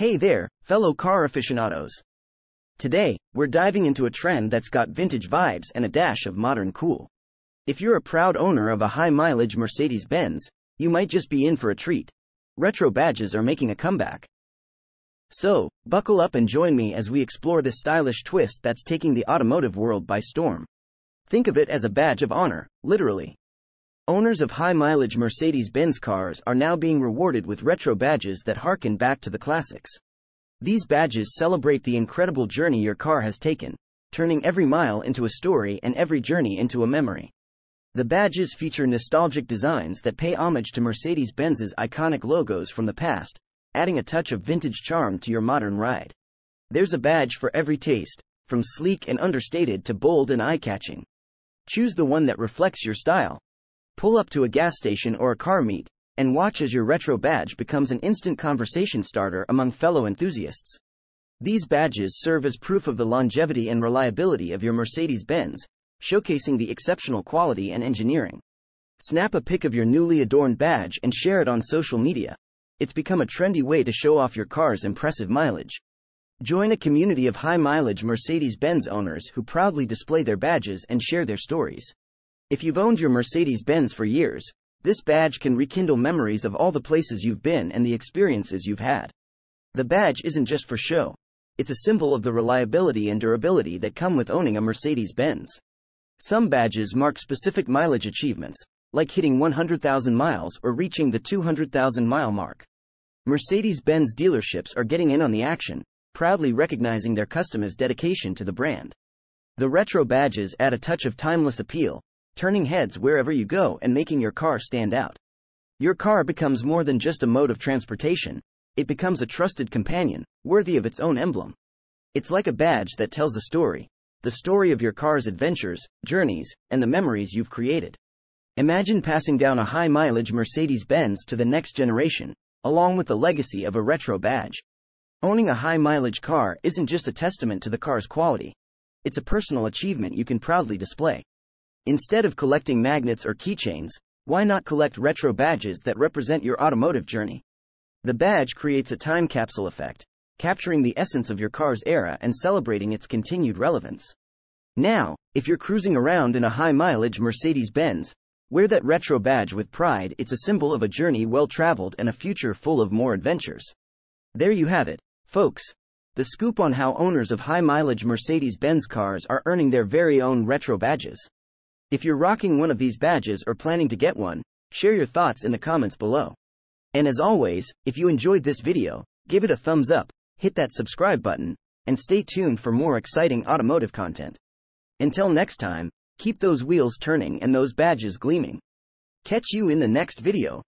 Hey there, fellow car aficionados. Today, we're diving into a trend that's got vintage vibes and a dash of modern cool. If you're a proud owner of a high mileage Mercedes Benz, you might just be in for a treat. Retro badges are making a comeback. So, buckle up and join me as we explore this stylish twist that's taking the automotive world by storm. Think of it as a badge of honor, literally. Owners of high mileage Mercedes Benz cars are now being rewarded with retro badges that harken back to the classics. These badges celebrate the incredible journey your car has taken, turning every mile into a story and every journey into a memory. The badges feature nostalgic designs that pay homage to Mercedes Benz's iconic logos from the past, adding a touch of vintage charm to your modern ride. There's a badge for every taste, from sleek and understated to bold and eye catching. Choose the one that reflects your style, Pull up to a gas station or a car meet, and watch as your retro badge becomes an instant conversation starter among fellow enthusiasts. These badges serve as proof of the longevity and reliability of your Mercedes Benz, showcasing the exceptional quality and engineering. Snap a pic of your newly adorned badge and share it on social media. It's become a trendy way to show off your car's impressive mileage. Join a community of high mileage Mercedes Benz owners who proudly display their badges and share their stories. If you've owned your Mercedes Benz for years, this badge can rekindle memories of all the places you've been and the experiences you've had. The badge isn't just for show, it's a symbol of the reliability and durability that come with owning a Mercedes Benz. Some badges mark specific mileage achievements, like hitting 100,000 miles or reaching the 200,000 mile mark. Mercedes Benz dealerships are getting in on the action, proudly recognizing their customers' dedication to the brand. The retro badges add a touch of timeless appeal, turning heads wherever you go and making your car stand out. Your car becomes more than just a mode of transportation, it becomes a trusted companion, worthy of its own emblem. It's like a badge that tells a story the story of your car's adventures, journeys, and the memories you've created. Imagine passing down a high mileage Mercedes Benz to the next generation, along with the legacy of a retro badge. Owning a high mileage car isn't just a testament to the car's quality, it's a personal achievement you can proudly display. Instead of collecting magnets or keychains, why not collect retro badges that represent your automotive journey? The badge creates a time capsule effect, capturing the essence of your car's era and celebrating its continued relevance. Now, if you're cruising around in a high mileage Mercedes Benz, wear that retro badge with pride. It's a symbol of a journey well traveled and a future full of more adventures. There you have it, folks. The scoop on how owners of high mileage Mercedes Benz cars are earning their very own retro badges. If you're rocking one of these badges or planning to get one, share your thoughts in the comments below. And as always, if you enjoyed this video, give it a thumbs up, hit that subscribe button, and stay tuned for more exciting automotive content. Until next time, keep those wheels turning and those badges gleaming. Catch you in the next video.